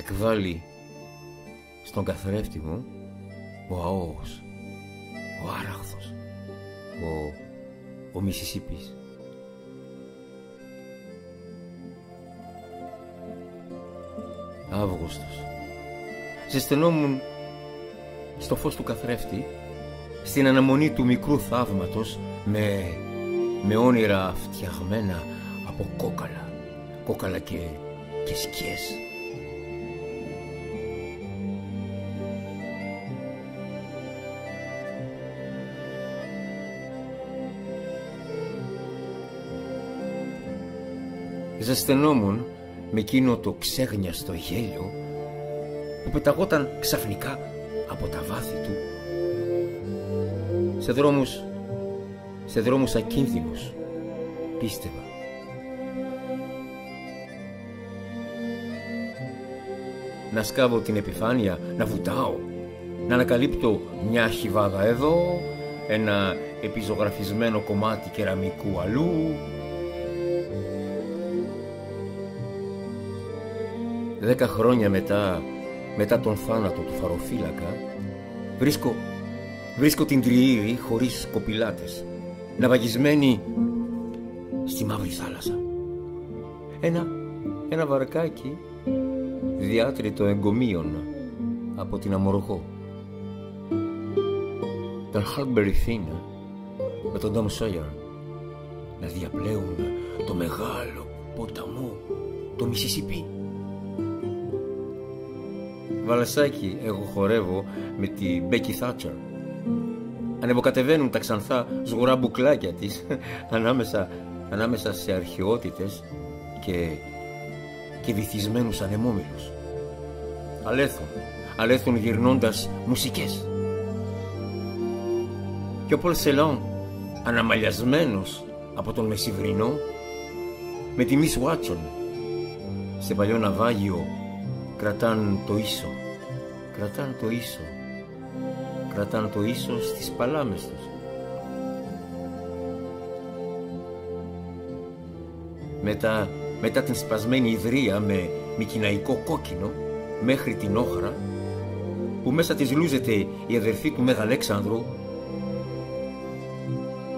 εκβάλλει στον καθρέφτη μου ο αόος, ο άραχθος, ο, ο Μισισίπης. Αύγουστος. Ζεσθενόμουν στο φως του καθρέφτη στην αναμονή του μικρού θαύματος με, με όνειρα φτιαγμένα από κόκαλα, κόκαλα και, και σκιές. Ζεσθενόμουν με εκείνο το ξέγνιαστο γέλιο που πεταγόταν ξαφνικά από τα βάθη του. Σε δρόμους σε δρόμους ακίνδυνους πίστευα. Να σκάβω την επιφάνεια να βουτάω να ανακαλύπτω μια χιβάδα εδώ ένα επιζωγραφισμένο κομμάτι κεραμικού αλλού Δέκα χρόνια μετά, μετά τον θάνατο του φαροφύλακα, βρίσκω, βρίσκω την τριήρη χωρίς κοπηλάτες, ναυαγισμένη στη μαύρη θάλασσα. Ένα, ένα βαρκάκι διάτριτο εγκομίων από την Αμοργό. Τον Χάλμπερι Φίνα με τον Ντόμ Σόγερ να διαπλέουν το μεγάλο ποταμό, το Μισισιπί. Βαλασάκι εγώ χορεύω με τη Μπέκι Θάτσερ. Ανεβοκατεβαίνουν τα ξανθά σγουρά μπουκλάκια της ανάμεσα, ανάμεσα σε αρχαιότητες και, και βυθισμένους ανεμόμυλους. Αλέθουν, αλέθουν γυρνώντας μουσικές. Και ο Πολ Σελόν, αναμαλιασμένος από τον Μεσηβρινό, με τη Μις Βάτσον, σε παλιό ναυάγιο κρατάν το ίσο, κρατάν το ίσο, κρατάν το ίσο στις παλάμες τους. Μετά, μετά την σπασμένη ιδρία με μικυναϊκό κόκκινο μέχρι την όχρα που μέσα της λούζεται η αδερφή του Μεγαλέξανδρου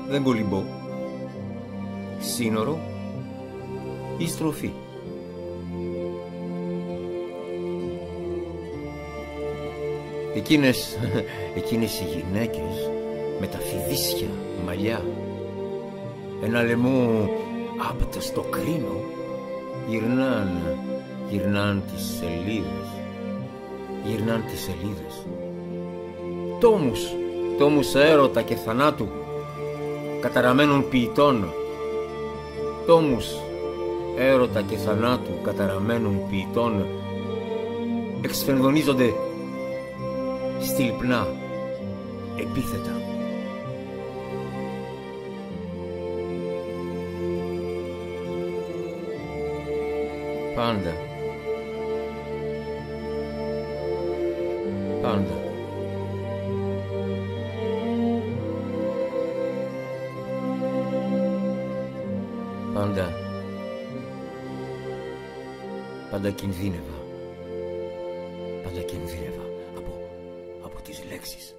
δεν κολυμπώ σύνορο ή στροφή. Εκείνες, εκείνες οι γυναίκες με τα φιδίσια μαλλιά. Ένα λαιμό άπτα στο κρίνο γυρνάν, γυρνάν τις σελίδες. Γυρνάν τις σελίδες. Τόμους, τόμους έρωτα και θανάτου καταραμένων ποιητών. Τόμους έρωτα και θανάτου καταραμένων ποιητών. Εξφενδονίζονται στυλπνά επίθετα. Πάντα. Πάντα. Πάντα. Πάντα κινδύνευα. Πάντα κινδύνευα. Από τις λέξεις.